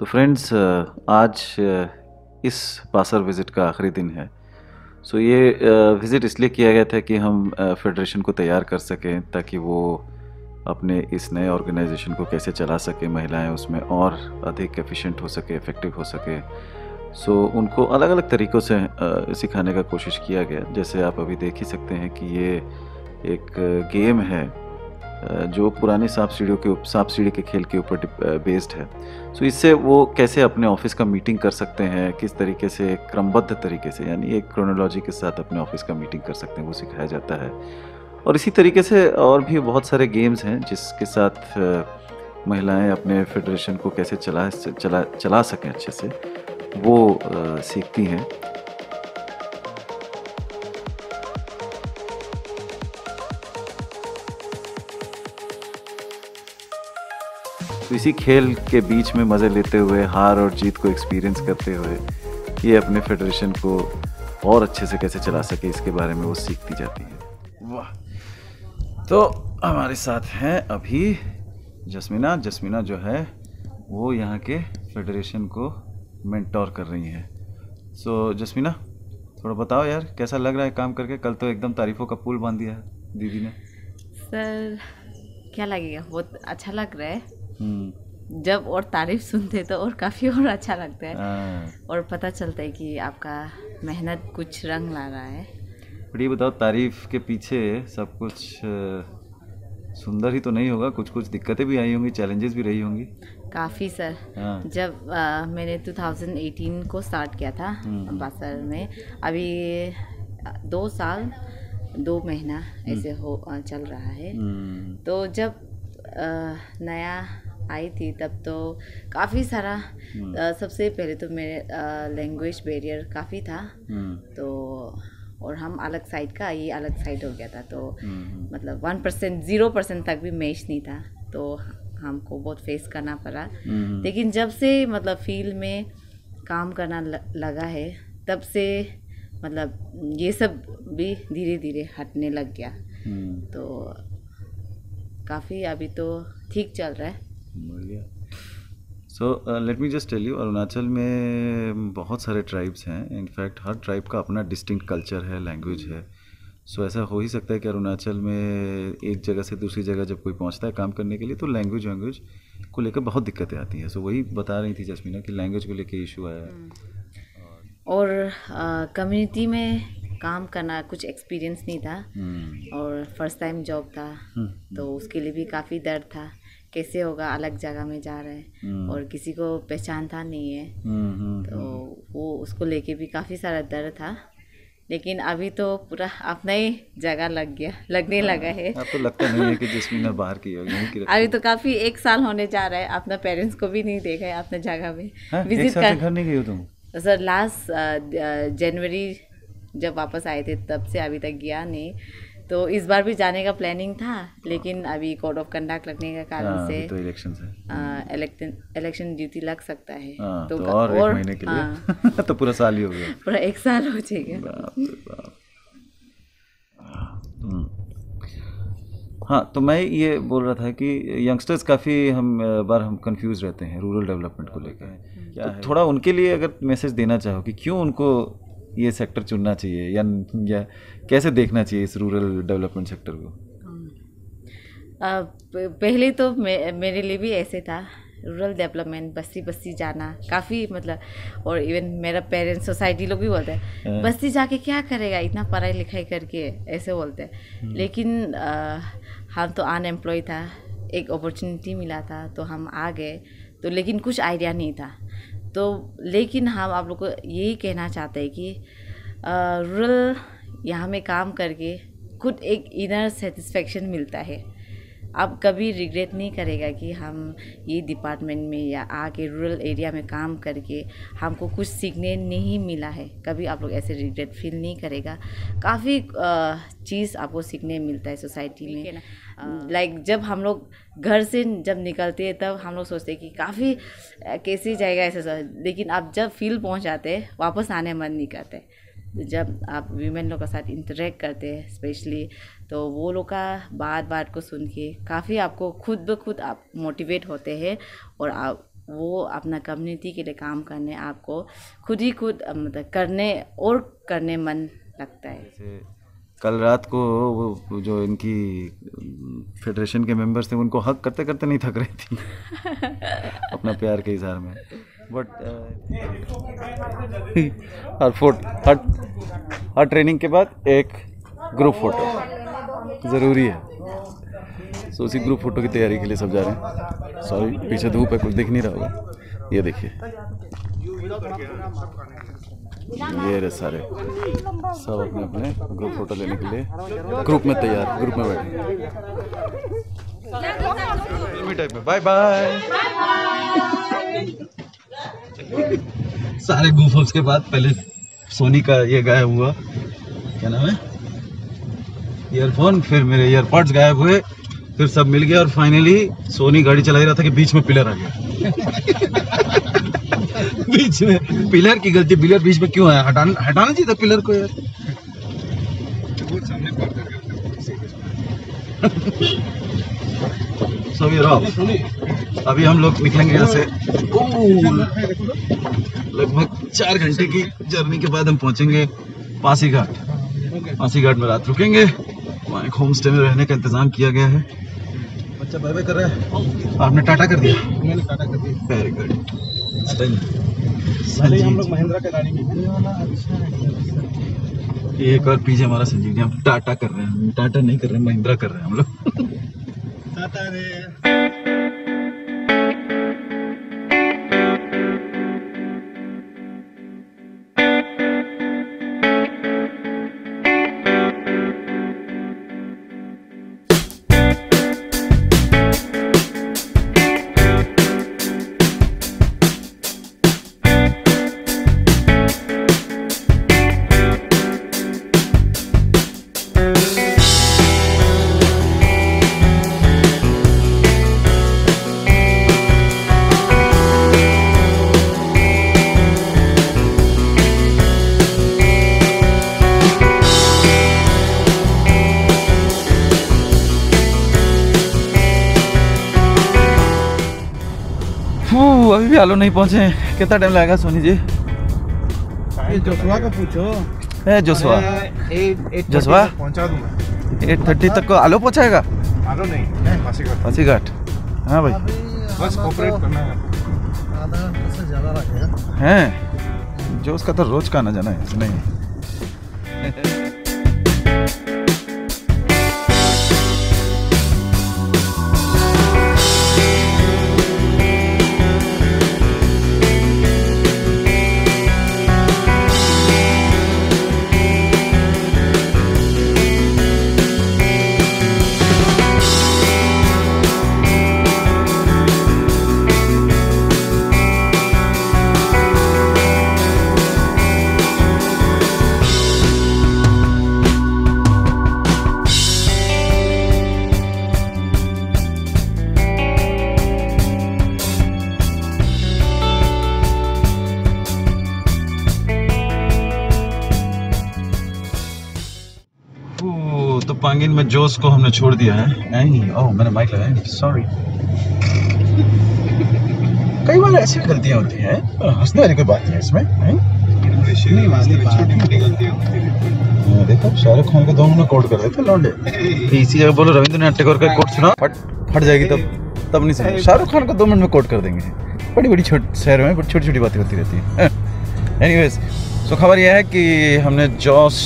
तो फ्रेंड्स आज इस पासर विज़िट का आखिरी दिन है। सो ये विज़िट इसलिए किया गया था कि हम फेडरेशन को तैयार कर सकें ताकि वो अपने इस नए ऑर्गेनाइजेशन को कैसे चला सके, महिलाएँ उसमें और अधिक एफिशिएंट हो सके इफ़ेक्टिव हो सके। सो उनको अलग अलग तरीक़ों से सिखाने का कोशिश किया गया। जैसे आप अभी देख ही सकते हैं कि ये एक गेम है। जो पुराने सांप सीढ़ियों के सांप सीढ़ी के खेल के ऊपर बेस्ड है। सो इससे वो कैसे अपने ऑफ़िस का मीटिंग कर सकते हैं? किस तरीके से, क्रमबद्ध तरीके से, यानी एक क्रोनोलॉजी के साथ अपने ऑफ़िस का मीटिंग कर सकते हैं, वो सिखाया जाता है। और इसी तरीके से और भी बहुत सारे गेम्स हैं, जिसके साथ महिलाएँ अपने फेडरेशन को कैसे चला चला चला सकें अच्छे से, वो सीखती हैं। तो इसी खेल के बीच में मज़े लेते हुए हार और जीत को एक्सपीरियंस करते हुए ये अपने फेडरेशन को और अच्छे से कैसे चला सके इसके बारे में वो सीखती जाती है। वाह। तो हमारे साथ हैं अभी जस्मीना। जस्मीना जो है वो यहाँ के फेडरेशन को मेंटोर कर रही हैं। सो so, जस्मीना थोड़ा बताओ यार कैसा लग रहा है काम करके? कल तो एकदम तारीफ़ों का पुल बाँध दिया है दीदी ने। सर क्या लगेगा? बहुत अच्छा लग रहा है। जब और तारीफ़ सुनते तो और काफ़ी और अच्छा लगता है हाँ। और पता चलता है कि आपका मेहनत कुछ रंग ला रहा है बट ये बताओ तारीफ़ के पीछे सब कुछ सुंदर ही तो नहीं होगा कुछ कुछ दिक्कतें भी आई होंगी चैलेंजेस भी रही होंगी काफ़ी सर हाँ। जब आ, मैंने 2018 को स्टार्ट किया था हम्म। बासर में अभी दो साल दो महीना हम्म। ऐसे हो चल रहा है तो जब आ, नया आई थी तब तो काफ़ी सारा हम्म। सबसे पहले तो मेरे लैंग्वेज बैरियर काफ़ी था। हम्म। तो और हम अलग साइड का ये अलग साइड हो गया था तो हम्म, मतलब वन परसेंट ज़ीरो परसेंट तक भी मैच नहीं था तो हमको बहुत फेस करना पड़ा। लेकिन जब से मतलब फ़ील्ड में काम करना लगा है तब से मतलब ये सब भी धीरे धीरे हटने लग गया। तो काफ़ी अभी तो ठीक चल रहा है। बढ़िया so let me just tell you Arunachal में बहुत सारे ट्राइब्स हैं। इनफैक्ट हर ट्राइब का अपना डिस्टिंक्ट कल्चर है लैंग्वेज है। सो so, ऐसा हो ही सकता है कि अरुणाचल में एक जगह से दूसरी जगह जब कोई पहुँचता है काम करने के लिए तो लैंग्वेज वैंग्वेज को लेकर बहुत दिक्कतें आती हैं। सो so, वही बता रही थी जसमीना कि लैंग्वेज को लेकर इशू आया हम्म। और कम्युनिटी में काम करना कुछ एक्सपीरियंस नहीं था। हम्म। और फ़र्स्ट टाइम जॉब था। हम्म। तो उसके लिए भी काफ़ी डर था। कैसे होगा अलग जगह में जा रहे हैं हम्म। और किसी को पहचानता नहीं है। हम्म, हम्म, तो वो उसको लेके भी काफ़ी सारा डर था। लेकिन अभी तो पूरा अपना ही जगह लग गया लगने हाँ, लगा है। अब तो लगता नहीं है कि जिसमें बाहर की होगी अभी तो काफ़ी एक साल होने जा रहा है अपना पेरेंट्स को भी नहीं देखा है अपने जगह में। विज़िट हाँ, कर घर नहीं गई हो तुम? सर लास्ट जनवरी जब वापस आए थे तब से अभी तक गया नहीं। तो इस बार भी जाने का प्लानिंग था लेकिन अभी कोड ऑफ़ कंडक्ट लगने का कारण हाँ, से तो इलेक्शन से। इलेक्शन इलेक्शन ड्यूटी लग सकता है। हाँ, तो, तो और, और एक महीने के लिए। हाँ, तो पूरा साल ही हो गया। पूरा एक साल हो जाएगा। हम्म। हाँ तो मैं ये बोल रहा था कि यंगस्टर्स काफ़ी हम बार हम कंफ्यूज रहते हैं रूरल डेवलपमेंट को लेकर। तो थोड़ा उनके लिए अगर मैसेज देना चाहो कि क्यों उनको ये सेक्टर चुनना चाहिए या, या कैसे देखना चाहिए इस रूरल डेवलपमेंट सेक्टर को आ, पहले तो मे, मेरे लिए भी ऐसे था रूरल डेवलपमेंट बस्ती बस्ती जाना काफ़ी मतलब और इवन मेरा पेरेंट्स सोसाइटी लोग भी बोलते हैं हाँ। बस्ती जाके क्या करेगा इतना पढ़ाई लिखाई करके ऐसे बोलते हैं हम्म। लेकिन आ, हम तो अनएम्प्लॉय था एक अपॉर्चुनिटी मिला था तो हम आ गए तो लेकिन कुछ आइडिया नहीं था तो लेकिन हम आप लोग को यही कहना चाहते हैं कि रूरल यहाँ में काम करके खुद एक इनर सेटिस्फेक्शन मिलता है। आप कभी रिग्रेट नहीं करेगा कि हम ये डिपार्टमेंट में या आके रूरल एरिया में काम करके हमको कुछ सीखने नहीं मिला है। कभी आप लोग ऐसे रिग्रेट फील नहीं करेगा। काफ़ी चीज़ आपको सीखने मिलता है सोसाइटी में। लाइक like, जब हम लोग घर से जब निकलते हैं तब हम लोग सोचते हैं कि काफ़ी कैसे जाएगा ऐसे लेकिन आप जब फ़ील्ड पहुँच जाते हैं वापस आने मन नहीं करते। जब आप वीमेन लोग के साथ इंटरेक्ट करते हैं स्पेशली तो वो लोग का बात बात को सुन के काफ़ी आपको खुद ब खुद आप मोटिवेट होते हैं और आप वो अपना कम्युनिटी के लिए काम करने आपको खुद ही खुद मतलब करने और करने मन लगता है। कल रात को वो जो इनकी फेडरेशन के मेंबर्स थे उनको हक करते करते नहीं थक रही थी। अपना प्यार के इजहार में। But her photo her her training के बाद एक ग्रुप फ़ोटो ज़रूरी है। सो उसी ग्रुप फ़ोटो की तैयारी के लिए सब जा रहे हैं। सॉरी पीछे धूप है कुछ दिख नहीं रहा होगा। ये देखिए। ये रहे सारे। सब अपने अपने ग्रुप फ़ोटो लेने के लिए ग्रुप में तैयार ग्रुप में बैठे। टाइप में। बाय बाय सारे गूफल्स के बाद पहले सोनी का ये गायब हुआ। क्या नाम है? ईयरफोन फिर मेरे ईयरपॉड्स गायब हुए, फिर सब मिल गया और फाइनली सोनी गाड़ी चला ही रहा था कि बीच में पिलर आ गया। बीच में पिलर की गलती पिलर बीच में क्यों आया? हटाना हटाना चाहिए था पिलर को यार। अभी हम लोग निकलेंगे यहाँ से लगभग चार घंटे की जर्नी के बाद हम पहुँचेंगे पासी घाट पासी घाट में रात रुकेंगे। एक होम स्टे में रहने का इंतज़ाम किया गया है। बच्चा बाय बाय कर रहा है। आपने टाटा कर दिया? मैंने टाटा कर दिया। वेरी गुड हम लोग महिंद्रा का गाड़ी में एक और पीछे हमारा संजीव जी हम टाटा कर रहे हैं। टाटा नहीं कर रहे हैं महिंद्रा कर रहे हैं हम लोग। टाटा रे। आलो नहीं पहुँचे। कितना टाइम लगेगा सोनी जी? ये का पूछो। ए जोसवा एट एट जसवा? दूँगा एट थर्टी तक को आलो पहुंचेगा आलो नहीं मैं घाट हाँ भाई। बस कोऑपरेट करना है। आधा घंटे से ज़्यादा लगेगा। हैं? जो उसका तो रोज का आना जाना है नहीं। जोश को हमने छोड़ दिया है। नहीं ओह मैंने माइक लगाया सॉरी कई बार ऐसी गलतियाँ होती हैं। हंसने वाली कोई बात नहीं है इसमें नहीं? नहीं छोटी मोटी गलतियाँ होती हैं। देखो शाहरुख खान के दो मिनट कोट कर थे लौंडे। इसी जगह बोलो रविंद्रनाथ टैगोर का कोट सुना फट फट जाएगी तब तब नहीं सुना शाहरुख खान को दो मिनट में कोट कर देंगे। बड़ी बड़ी छोट शहरों में छोटी छोटी बातें होती रहती हैं। एनीवेज सो खबर यह है कि हमने जॉस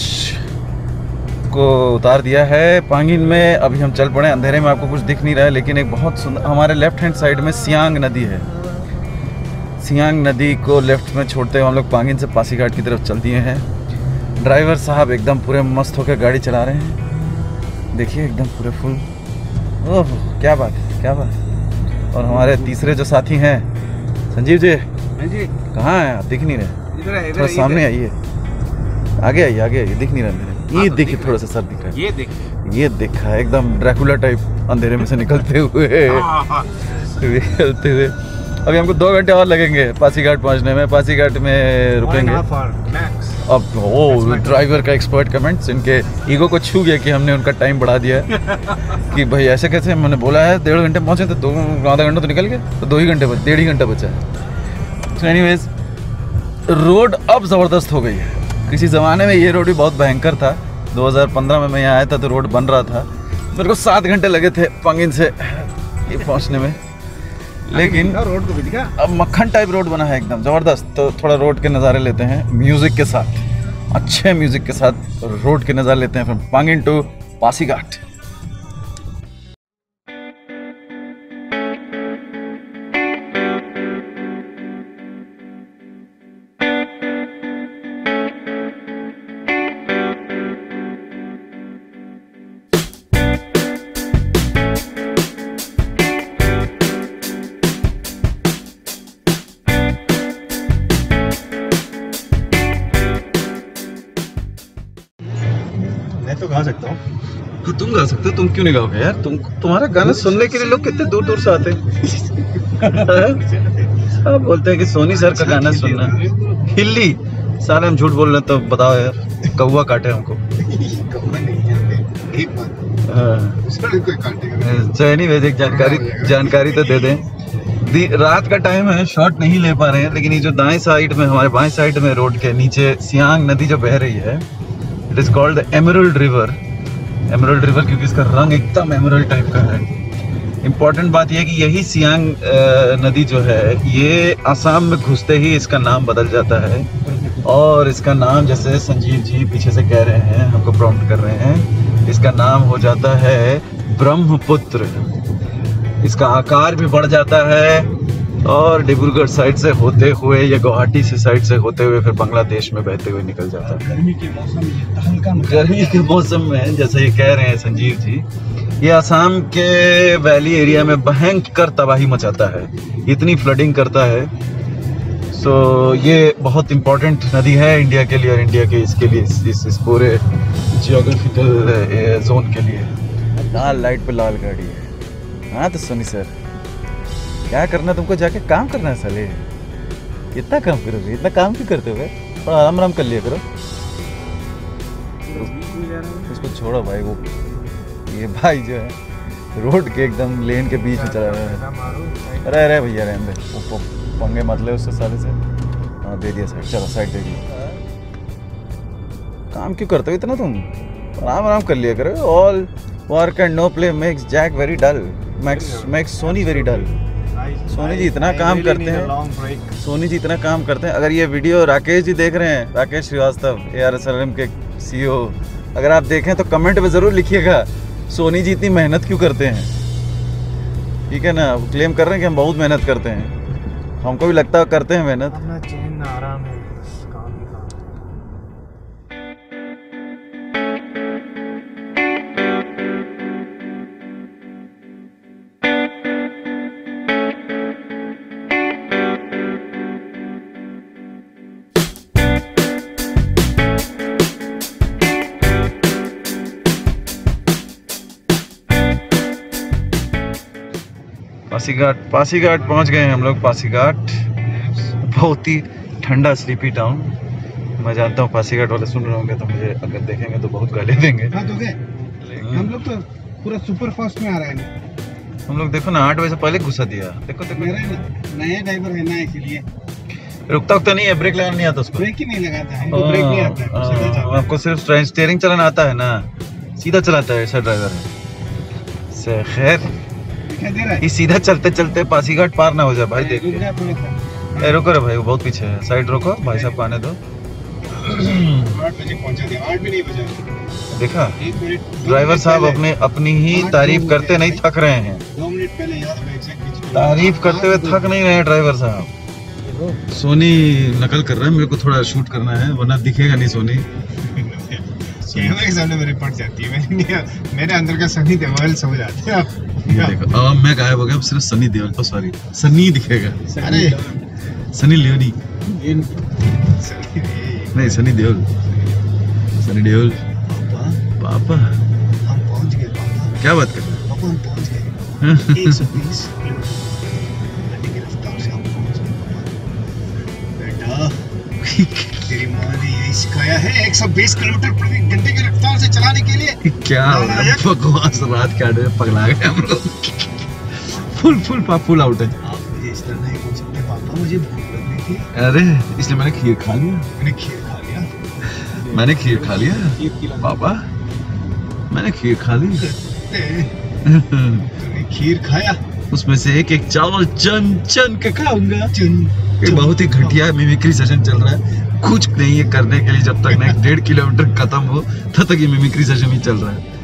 को उतार दिया है। पांगिन में अभी हम चल पड़े अंधेरे में आपको कुछ दिख नहीं रहा है लेकिन एक बहुत सुंदर हमारे लेफ़्ट हैंड साइड में सियांग नदी है। सियांग नदी को लेफ़्ट में छोड़ते हुए हम लोग पांगिन से पासीघाट की तरफ़ चल दिए हैं। ड्राइवर साहब एकदम पूरे मस्त होकर गाड़ी चला रहे हैं। देखिए एकदम पूरे फुल ओह क्या बात है क्या बात है। और हमारे तीसरे जो साथी हैं संजीव जी हाँ जी। कहाँ हैं आप? दिख नहीं रहे। थोड़ा सामने आइए। आगे आइए आगे आइए दिख नहीं रहा मेरे। ये तो देखिए दिख थोड़ा सा सर दिख रहा है। ये देखिए ये देखा है एकदम ड्रैकुला टाइप अंधेरे में से निकलते हुए। निकलते हुए। अभी हमको दो घंटे और लगेंगे पासीघाट पहुँचने में। पासीघाट में रुकेंगे. अब ओ ड्राइवर का एक्सपर्ट कमेंट्स इनके ईगो को छू गया कि हमने उनका टाइम बढ़ा दिया है। कि भाई ऐसे कैसे मैंने बोला है डेढ़ घंटे पहुँचे तो दो आधा घंटा तो निकल गया तो दो ही घंटे बच डेढ़ ही घंटा बचा है। सो एनीवेज रोड अब ज़बरदस्त हो गई है। किसी ज़माने में ये रोड भी बहुत भयंकर था। 2015 में मैं यहाँ आया था तो रोड बन रहा था। मेरे को सात घंटे लगे थे पंगिन से ये पहुँचने में। लेकिन रोड को भी दिखा। अब मक्खन टाइप रोड बना है एकदम ज़बरदस्त। तो थोड़ा रोड के नज़ारे लेते हैं म्यूज़िक के साथ। अच्छे म्यूज़िक के साथ रोड के नज़ारे लेते हैं। फिर पांगिन टू पासीघाट। गा सकता हूँ? तो तुम गा सकते हो तुम क्यों नहीं गाओगे यार? तुम तुम्हारा गाना सुनने के लिए लोग कितने दूर दूर से आते हैं? आप बोलते हैं कि सोनी सर का गाना सुनना। हिल्ली सारे हम झूठ बोल रहे हैं तो बताओ यार। कौआ काटे हमको। हाँ। काटेगा तो एनीवेज एक जानकारी जानकारी तो दे दें। रात का टाइम है शॉट नहीं ले पा रहे हैं लेकिन ये जो दाएँ साइड में हमारे बाएँ साइड में रोड के नीचे सियांग नदी जो बह रही है it is called emerald river emerald river क्योंकि इसका रंग एकदम एमरल्ड टाइप का है। इंपॉर्टेंट बात यह कि यही सियांग नदी जो है, ये आसाम में घुसते ही इसका नाम बदल जाता है। और इसका नाम जैसे संजीव जी पीछे से कह रहे हैं, हमको प्रॉम्प्ट कर रहे हैं, इसका नाम हो जाता है ब्रह्मपुत्र। इसका आकार भी बढ़ जाता है। और डिब्रूगढ़ साइड से होते हुए या गुवाहाटी से साइड से होते हुए फिर बांग्लादेश में बहते हुए निकल जाता है। गर्मी के मौसम में गर्मी के मौसम में जैसे ये कह रहे हैं संजीव जी ये आसाम के वैली एरिया में भयंकर तबाही मचाता है। इतनी फ्लडिंग करता है। सो ये बहुत इम्पोर्टेंट नदी है इंडिया के लिए और इंडिया के इसके लिए इस, इस, इस पूरे जियोग्राफिकल जोन के लिए। लाल लाइट पे लाल गाड़ी है। हाँ तो सोनी सर क्या करना है तुमको जाके? काम करना है साले। इतना काम करोगे? इतना काम क्यों करते हो बे? थोड़ा आराम आराम कर लिया करो। उसको छोड़ो भाई वो ये भाई जो है रोड के एकदम लेन के बीच में चला रहा है। अरे अरे भैया रहने दे। पंगे मत ले उससे साले से। हाँ दे दिया साइड चलो साइड दे दिया। काम क्यों करते हो इतना तुम? आराम आराम कर लिया करो। All work and no play makes Jack very dull makes makes Soni very dull Soni ji इतना काम करते हैं। सोनी जी इतना काम करते हैं। अगर ये वीडियो राकेश जी देख रहे हैं Rakesh Shrivastava A R S L M के सी ओ अगर आप देखें तो कमेंट में ज़रूर लिखिएगा सोनी जी इतनी मेहनत क्यों करते हैं? ठीक है ना? क्लेम कर रहे हैं कि हम बहुत मेहनत करते हैं। हमको भी लगता है करते हैं मेहनत। अपना चैन आराम है। पासीघाट पासीघाट पहुँच गए हैं हम लोग पासीघाट। बहुत ही ठंडा स्लीपी टाउन मैं जानता हूँ पासीघाट वाले सुन रहे होंगे तो मुझे अगर देखेंगे तो बहुत गाली देंगे। हाँ हम लोग तो पूरा सुपर फास्ट में आ रहे हैं। हम लोग देखो ना आठ बजे से पहले घुसा दिया। देखो देखो। है नया ड्राइवर है ना इसीलिए। रुकता उकता नहीं है ब्रेक लगाना नहीं आता उसको। ब्रेक ही नहीं लगाता है हमको ब्रेक नहीं आता है हाँ, हाँ, है। आपको सिर्फ़ स्टेयरिंग चलाना आता है ना। सीधा चलाता है ऐसा ड्राइवर है। से खैर। है ये सीधा चलते चलते पासीघाट पार ना हो जाए भाई देख रुक रे भाई वो बहुत पीछे है। साइड रोको भाई साहब को आने दो। आठ बजे पहुँचा दिया आठ भी नहीं बजा। देखा? ड्राइवर साहब अपने अपनी ही तारीफ़ करते नहीं थक रहे हैं। तारीफ़ करते हुए थक नहीं रहे ड्राइवर साहब। सोनी नकल कर रहा है मेरे को थोड़ा शूट करना है वरना दिखेगा नहीं सोनी। कैमरे के सामने पट जाती है। मेरे अंदर का सभी देवाल सो जाते हैं ये अब मैं गायब हो गया अब सिर्फ़ सनी देओल सॉरी सनी दिखेगा। अरे। सनी लियोनी। नहीं सनी देओल। सनी देओल। पापा। हम पहुँच गए पापा। क्या बात कर रहे पापा हम पहुँच गए। हैं? एक सौ बीस गाड़ी की रफ्तार से हम पहुँच गए बेटा सिखाया है 120 किलोमीटर प्रति घंटे की रफ्तार से चलाने के लिए। क्या। बकवास रात के आठ बजे पगला गए हम लोग। फुल फुल फुल आउट है। आप मुझे इस तरह नहीं बोल सकते पापा मुझे भूख लग रही थी। अरे इसलिए मैंने खीर खा लिया। मैंने खीर खा लिया। मैंने खीर खा लिया। पापा मैंने खीर खा ली। तूने खीर खाया। उसमें से एक एक चावल चन चन के खाऊँगा। चुन बहुत ही घटिया मिमिक्री सेशन चल रहा है। कुछ नहीं है करने के लिए जब तक नेक्स्ट डेढ़ किलोमीटर खत्म हो, तब तक ये मिमिक्री सेशन ही चल रहा है।